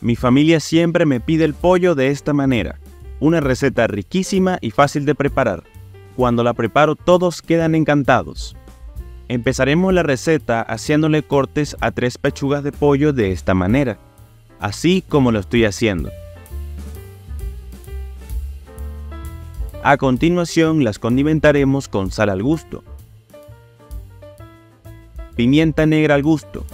Mi familia siempre me pide el pollo de esta manera. Una receta riquísima y fácil de preparar. Cuando la preparo todos quedan encantados. Empezaremos la receta haciéndole cortes a tres pechugas de pollo de esta manera, así como lo estoy haciendo. A continuación las condimentaremos con sal al gusto, pimienta negra al gusto,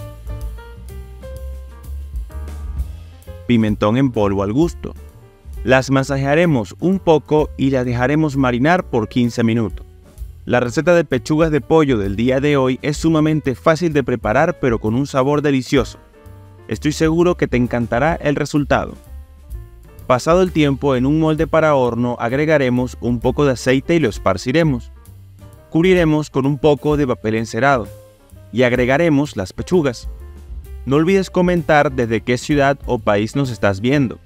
pimentón en polvo al gusto. Las masajearemos un poco y las dejaremos marinar por 15 minutos. La receta de pechugas de pollo del día de hoy es sumamente fácil de preparar pero con un sabor delicioso. Estoy seguro que te encantará el resultado. Pasado el tiempo en un molde para horno agregaremos un poco de aceite y lo esparciremos. Cubriremos con un poco de papel encerado y agregaremos las pechugas. No olvides comentar desde qué ciudad o país nos estás viendo.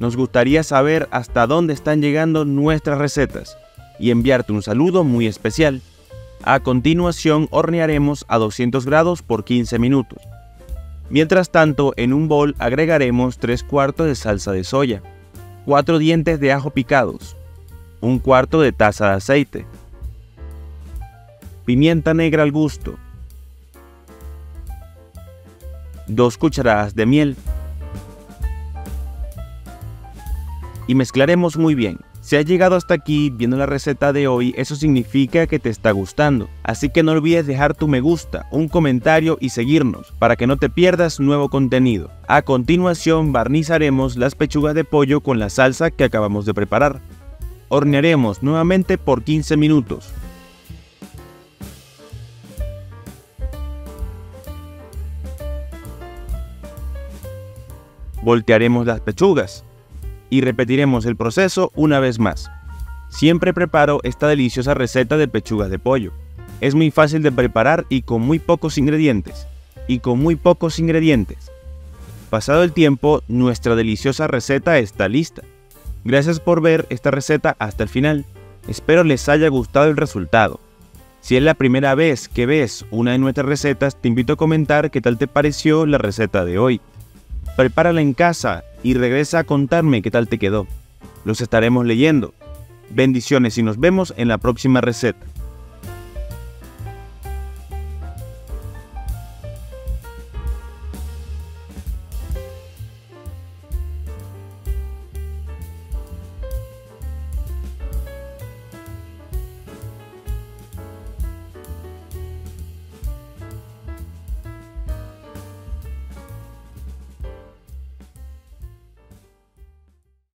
Nos gustaría saber hasta dónde están llegando nuestras recetas y enviarte un saludo muy especial. A continuación hornearemos a 200 grados por 15 minutos. Mientras tanto, en un bol agregaremos 3 cuartos de salsa de soya, 4 dientes de ajo picados, un cuarto de taza de aceite, pimienta negra al gusto, 2 cucharadas de miel y mezclaremos muy bien. Si has llegado hasta aquí viendo la receta de hoy, eso significa que te está gustando. Así que no olvides dejar tu me gusta, un comentario y seguirnos para que no te pierdas nuevo contenido. A continuación barnizaremos las pechugas de pollo con la salsa que acabamos de preparar. Hornearemos nuevamente por 15 minutos. Voltearemos las pechugas y repetiremos el proceso una vez más. Siempre preparo esta deliciosa receta de pechugas de pollo. Es muy fácil de preparar y con muy pocos ingredientes. Y con muy pocos ingredientes. Pasado el tiempo, nuestra deliciosa receta está lista. Gracias por ver esta receta hasta el final. Espero les haya gustado el resultado. Si es la primera vez que ves una de nuestras recetas, te invito a comentar qué tal te pareció la receta de hoy. Prepárala en casa y regresa a contarme qué tal te quedó. Los estaremos leyendo. Bendiciones y nos vemos en la próxima receta.